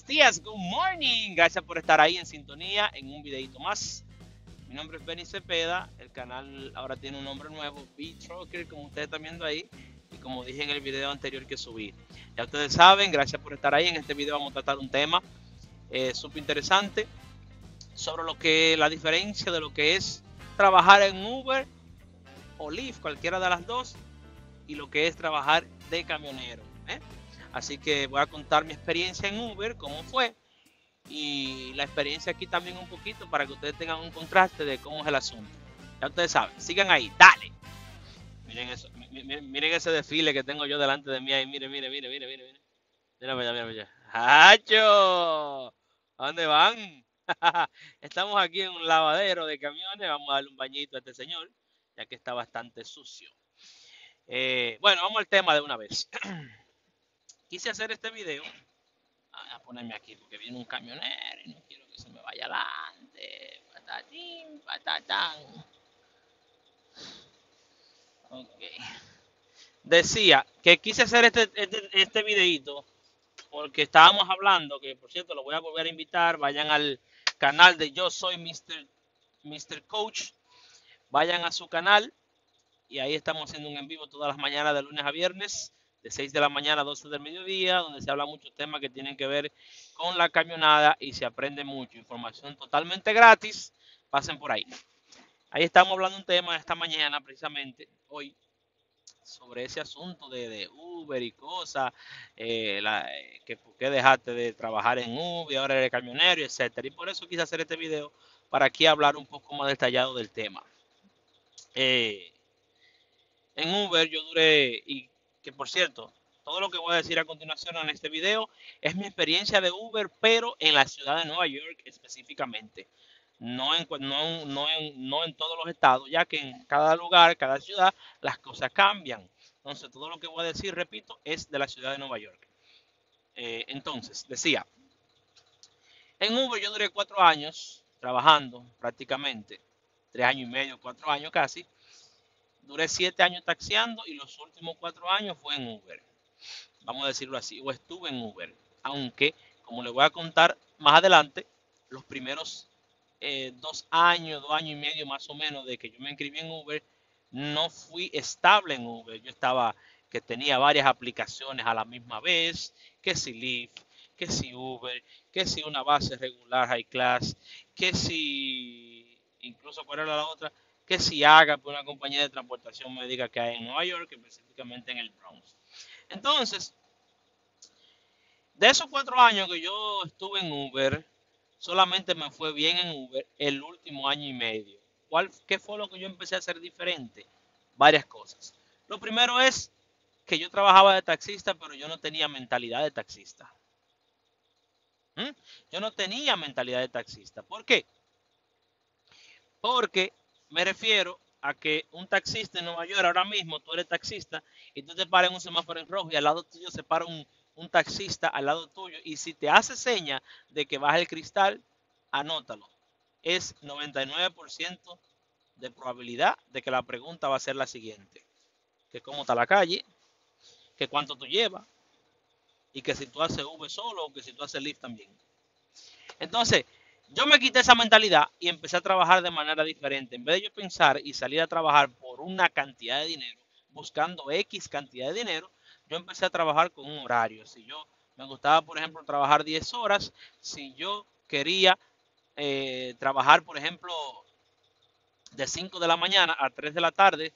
buenos días, good morning. Gracias por estar ahí en sintonía en un videito más. Mi nombre es Benny Cepeda. El canal ahora tiene un nombre nuevo, B-Trucker, como ustedes están viendo ahí. Y como dije en el video anterior que subí. Ya ustedes saben, gracias por estar ahí. En este video vamos a tratar un tema eh, súper interesante sobre lo que la diferencia de lo que es trabajar en Uber o Lyft, cualquiera de las dos, y lo que es trabajar de camionero. ¿eh? Así que voy a contar mi experiencia en Uber, cómo fue, y la experiencia aquí también un poquito para que ustedes tengan un contraste de cómo es el asunto. Ya ustedes saben, sigan ahí, dale. Miren eso, miren, ese desfile que tengo yo delante de mí ahí, miren, miren, miren, miren, miren. Mira, mira, mira. ¿A dónde van? Estamos aquí en un lavadero de camiones, vamos a darle un bañito a este señor, ya que está bastante sucio. Eh, bueno, vamos al tema de una vez. quise hacer este video. a ponerme aquí porque viene un camionero y no quiero que se me vaya adelante. Patatín, patatán. Ok. Decía que quise hacer este, este, este videito porque estábamos hablando, que por cierto lo voy a volver a invitar, vayan al canal de Yo Soy Mr. Mr. Coach, vayan a su canal y ahí estamos haciendo un en vivo todas las mañanas de lunes a viernes de 6 de la mañana a 12 del mediodía, donde se habla muchos temas que tienen que ver con la camionada y se aprende mucho. Información totalmente gratis. Pasen por ahí. Ahí estamos hablando un tema esta mañana, precisamente, hoy, sobre ese asunto de, Uber y cosas, eh, eh, que por qué dejaste de trabajar en Uber, ahora eres camionero, etcétera. Y por eso quise hacer este video para aquí hablar un poco más detallado del tema. Eh, en Uber yo duré, y que por cierto, todo lo que voy a decir a continuación en este video es mi experiencia de Uber, pero en la ciudad de Nueva York específicamente. No en, no, no, en, no en todos los estados, ya que en cada lugar, cada ciudad, las cosas cambian. Entonces, todo lo que voy a decir, repito, es de la ciudad de Nueva York. Eh, entonces, decía, en Uber yo duré cuatro años trabajando prácticamente, tres años y medio, cuatro años casi, duré siete años taxiando y los últimos cuatro años fue en Uber. Vamos a decirlo así, o estuve en Uber. Aunque, como les voy a contar más adelante, los primeros eh, dos años, dos años y medio más o menos de que yo me inscribí en Uber, no fui estable en Uber. Yo estaba que tenía varias aplicaciones a la misma vez, que si Lyft, que si Uber, que si una base regular high class, que si incluso cuál era la otra, que si haga por una compañía de transportación médica que hay en Nueva York, específicamente en el Bronx. Entonces, de esos cuatro años que yo estuve en Uber, solamente me fue bien en Uber el último año y medio. ¿Cuál, ¿Qué fue lo que yo empecé a hacer diferente? Varias cosas. Lo primero es que yo trabajaba de taxista, pero yo no tenía mentalidad de taxista. ¿Mm? Yo no tenía mentalidad de taxista. ¿Por qué? Porque me refiero a que un taxista en Nueva York, ahora mismo tú eres taxista y tú te paras en un semáforo en rojo y al lado tuyo se para un, taxista al lado tuyo y si te hace seña de que baja el cristal, anótalo. Es 99% de probabilidad de que la pregunta va a ser la siguiente. Que cómo está la calle, que cuánto tú llevas y que si tú haces V solo o que si tú haces Lyft también. Entonces, yo me quité esa mentalidad y empecé a trabajar de manera diferente. En vez de yo pensar y salir a trabajar por una cantidad de dinero, buscando X cantidad de dinero, yo empecé a trabajar con un horario. Si yo me gustaba, por ejemplo, trabajar 10 horas, si yo quería eh, trabajar, por ejemplo, de 5 de la mañana a 3 de la tarde,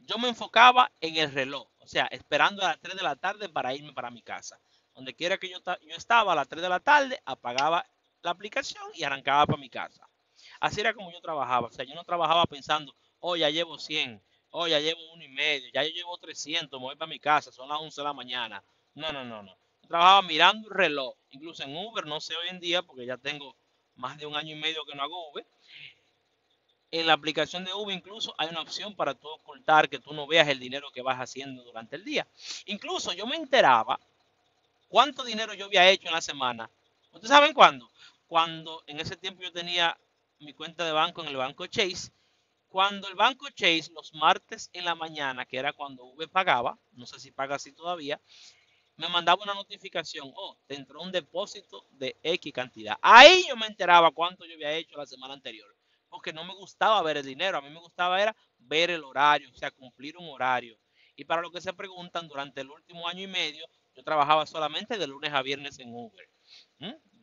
yo me enfocaba en el reloj, o sea, esperando a las 3 de la tarde para irme para mi casa. Donde quiera que yo, estaba a las 3 de la tarde, apagaba la aplicación y arrancaba para mi casa. Así era como yo trabajaba. O sea, yo no trabajaba pensando, oh, ya llevo 100, oh, ya llevo uno y medio, ya yo llevo 300, me voy para mi casa, son las 11 de la mañana. No, no, no, no. Yo trabajaba mirando el reloj. Incluso en Uber, no sé hoy en día, porque ya tengo más de un año y medio que no hago Uber. En la aplicación de Uber incluso hay una opción para tú ocultar que tú no veas el dinero que vas haciendo durante el día. Incluso yo me enteraba cuánto dinero yo había hecho en la semana. ¿Ustedes saben cuándo? Cuando en ese tiempo yo tenía mi cuenta de banco en el banco Chase, cuando el banco Chase los martes en la mañana, que era cuando V pagaba, no sé si paga así todavía, me mandaba una notificación, oh, te entró un depósito de X cantidad. Ahí yo me enteraba cuánto yo había hecho la semana anterior, porque no me gustaba ver el dinero, a mí me gustaba era ver el horario, o sea, cumplir un horario. Y para lo que se preguntan, durante el último año y medio, yo trabajaba solamente de lunes a viernes en Uber,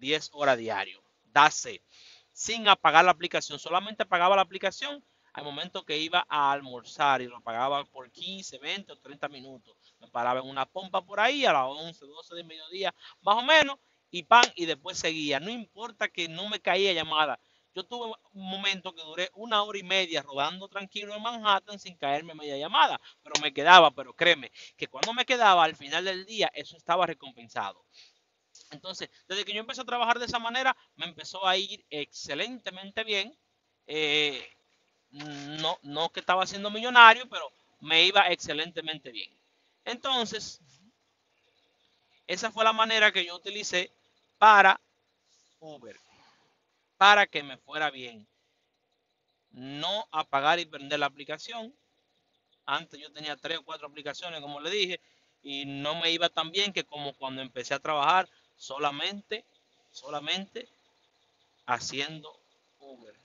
10 horas diario, dase, sin apagar la aplicación, solamente apagaba la aplicación al momento que iba a almorzar y lo pagaba por 15, 20 o 30 minutos. Me paraba en una pompa por ahí a las 11, 12 de mediodía, más o menos, y pan, y después seguía. No importa que no me caía llamada. Yo tuve un momento que duré una hora y media rodando tranquilo en Manhattan sin caerme media llamada, pero me quedaba, pero créeme, que cuando me quedaba al final del día, eso estaba recompensado. Entonces, desde que yo empecé a trabajar de esa manera, me empezó a ir excelentemente bien. Eh, no, no que estaba siendo millonario, pero me iba excelentemente bien. Entonces, esa fue la manera que yo utilicé para Uber, para que me fuera bien. No apagar y prender la aplicación. Antes yo tenía tres o cuatro aplicaciones, como le dije, y no me iba tan bien que como cuando empecé a trabajar solamente, solamente haciendo Uber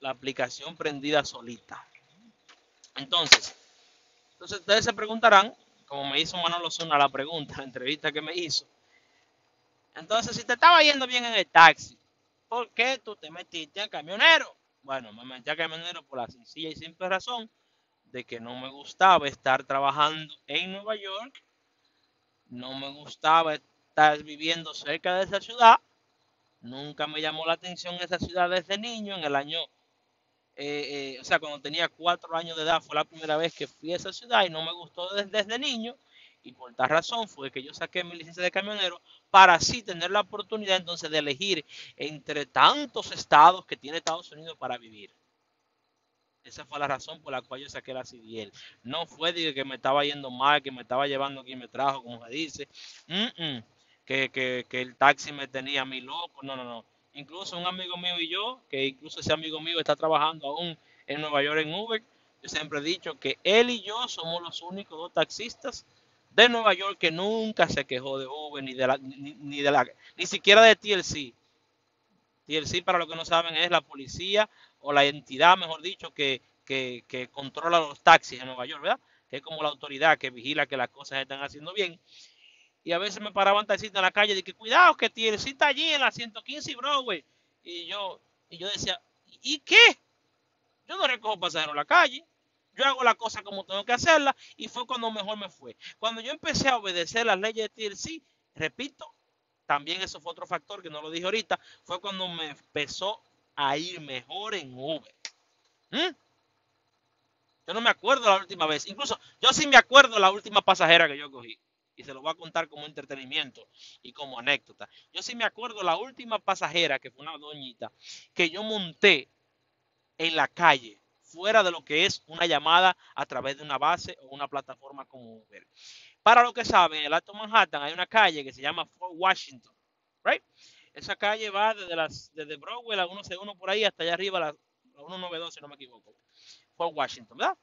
la aplicación prendida solita. Entonces, entonces ustedes se preguntarán, como me hizo Manolo Zuna la pregunta, la entrevista que me hizo. Entonces, si te estaba yendo bien en el taxi, ¿por qué tú te metiste a camionero? Bueno, me metí a camionero por la sencilla y simple razón de que no me gustaba estar trabajando en Nueva York, no me gustaba estar viviendo cerca de esa ciudad, nunca me llamó la atención esa ciudad desde niño, en el año eh, eh, o sea, cuando tenía cuatro años de edad fue la primera vez que fui a esa ciudad y no me gustó desde, niño. Y por tal razón fue que yo saqué mi licencia de camionero para así tener la oportunidad entonces de elegir entre tantos estados que tiene Estados Unidos para vivir. Esa fue la razón por la cual yo saqué la CDL. No fue de que me estaba yendo mal, que me estaba llevando quien me trajo, como se dice. Que, que, que el taxi me tenía a mí loco. No, no, no. Incluso un amigo mío y yo, que incluso ese amigo mío está trabajando aún en Nueva York en Uber, yo siempre he dicho que él y yo somos los únicos dos taxistas de Nueva York que nunca se quejó de Uber ni de la, ni, de la, ni siquiera de TLC. TLC, para los que no saben, es la policía o la entidad, mejor dicho, que, que, que controla los taxis en Nueva York, ¿verdad? Que es como la autoridad que vigila que las cosas están haciendo bien. Y a veces me paraban taxistas en la calle y que cuidado que tiene cita allí en la 115 y Broadway. Y yo, y yo decía, ¿y qué? Yo no recojo pasajeros en la calle. Yo hago la cosa como tengo que hacerla y fue cuando mejor me fue. Cuando yo empecé a obedecer las leyes de TLC, repito, también eso fue otro factor que no lo dije ahorita, fue cuando me empezó a ir mejor en Uber. ¿Mm? Yo no me acuerdo la última vez. Incluso yo sí me acuerdo la última pasajera que yo cogí y se lo voy a contar como entretenimiento y como anécdota. Yo sí me acuerdo la última pasajera, que fue una doñita, que yo monté en la calle, fuera de lo que es una llamada a través de una base o una plataforma como Uber. Para lo que saben, en el Alto Manhattan hay una calle que se llama Fort Washington, right? Esa calle va desde, las, desde Broadway, la 161 por ahí, hasta allá arriba, la, la 192, si no me equivoco. Fort Washington, ¿verdad?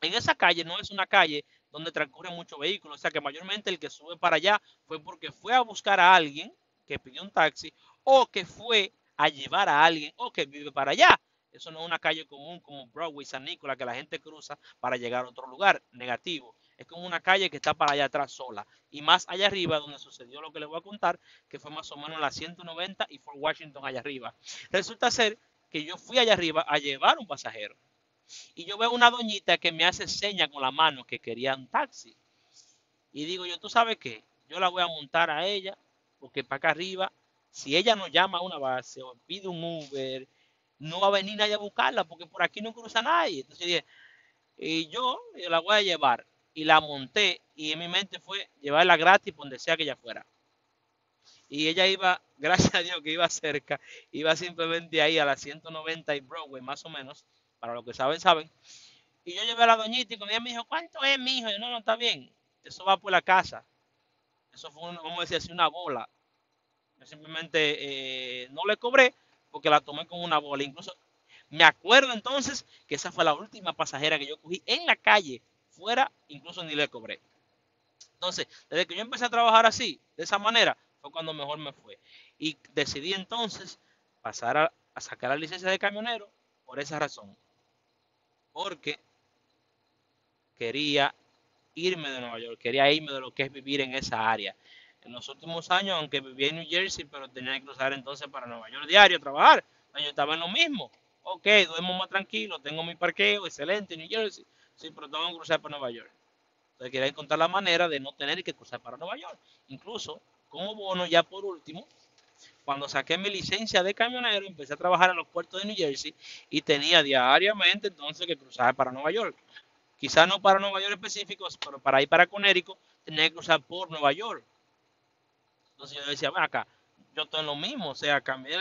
En esa calle no es una calle donde transcurren muchos vehículos. O sea que mayormente el que sube para allá fue porque fue a buscar a alguien que pidió un taxi o que fue a llevar a alguien o que vive para allá. Eso no es una calle común como Broadway, San Nicolás, que la gente cruza para llegar a otro lugar. Negativo. Es como una calle que está para allá atrás sola. Y más allá arriba, donde sucedió lo que les voy a contar, que fue más o menos la 190 y Fort Washington allá arriba. Resulta ser que yo fui allá arriba a llevar un pasajero. Y yo veo una doñita que me hace seña con la mano que quería un taxi. Y digo yo, ¿tú sabes qué? Yo la voy a montar a ella, porque para acá arriba, si ella nos llama a una base o pide un Uber, no va a venir nadie a buscarla, porque por aquí no cruza nadie. Entonces dije, y yo la voy a llevar. Y la monté, y en mi mente fue llevarla gratis donde sea que ella fuera. Y ella iba, gracias a Dios que iba cerca, iba simplemente ahí a la 190 y Broadway, más o menos para los que saben, saben. Y yo llevé a la doñita y cuando ella me dijo, ¿cuánto es, mi hijo? Yo, no, no, está bien. Eso va por la casa. Eso fue, como decía así, una bola. Yo simplemente eh, no le cobré porque la tomé con una bola. Incluso me acuerdo entonces que esa fue la última pasajera que yo cogí en la calle. Fuera, incluso ni le cobré. Entonces, desde que yo empecé a trabajar así, de esa manera, fue cuando mejor me fue. Y decidí entonces pasar a, sacar la licencia de camionero por esa razón. Porque quería irme de Nueva York, quería irme de lo que es vivir en esa área. En los últimos años, aunque vivía en New Jersey, pero tenía que cruzar entonces para Nueva York diario a trabajar, yo estaba en lo mismo. Ok, duermo más tranquilo, tengo mi parqueo, excelente, New Jersey. Sí, pero tengo que cruzar para Nueva York. Entonces quería encontrar la manera de no tener que cruzar para Nueva York. Incluso, como bono, ya por último, cuando saqué mi licencia de camionero, empecé a trabajar en los puertos de New Jersey y tenía diariamente entonces que cruzar para Nueva York. Quizás no para Nueva York específicos, pero para ir para Conérico tenía que cruzar por Nueva York. Entonces yo decía, acá, yo estoy en lo mismo, o sea, cambié,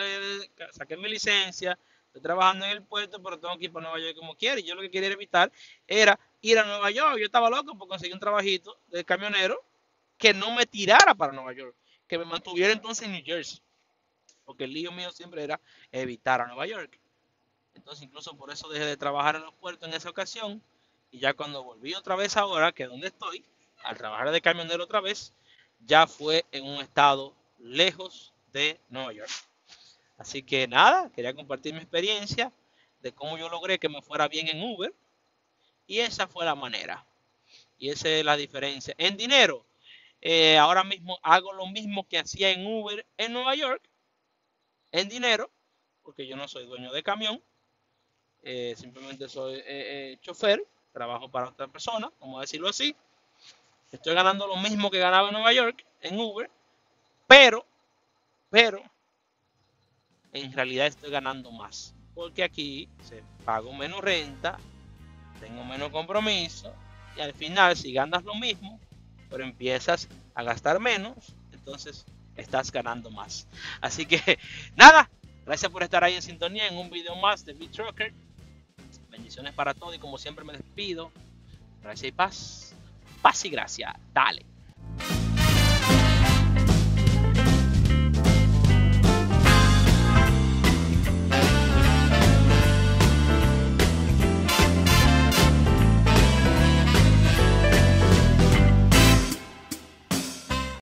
saqué mi licencia, estoy trabajando en el puerto, pero tengo que ir para Nueva York como quiera. Y yo lo que quería evitar era ir a Nueva York. Yo estaba loco por conseguir un trabajito de camionero que no me tirara para Nueva York, que me mantuviera entonces en New Jersey. Porque el lío mío siempre era evitar a Nueva York. Entonces incluso por eso dejé de trabajar en los puertos en esa ocasión. Y ya cuando volví otra vez ahora, que es donde estoy, al trabajar de camionero otra vez, ya fue en un estado lejos de Nueva York. Así que nada, quería compartir mi experiencia de cómo yo logré que me fuera bien en Uber. Y esa fue la manera. Y esa es la diferencia. En dinero, eh, ahora mismo hago lo mismo que hacía en Uber en Nueva York. En dinero, porque yo no soy dueño de camión. Eh, simplemente soy eh, chofer. Trabajo para otra persona, como decirlo así. Estoy ganando lo mismo que ganaba en Nueva York en Uber. Pero pero en realidad estoy ganando más. Porque aquí se pago menos renta, tengo menos compromiso y al final si ganas lo mismo, pero empiezas a gastar menos, entonces estás ganando más. Así que nada, gracias por estar ahí en sintonía en un video más de Beat Trucker. Bendiciones para todos y como siempre me despido. Gracias y paz. Paz y gracia. Dale.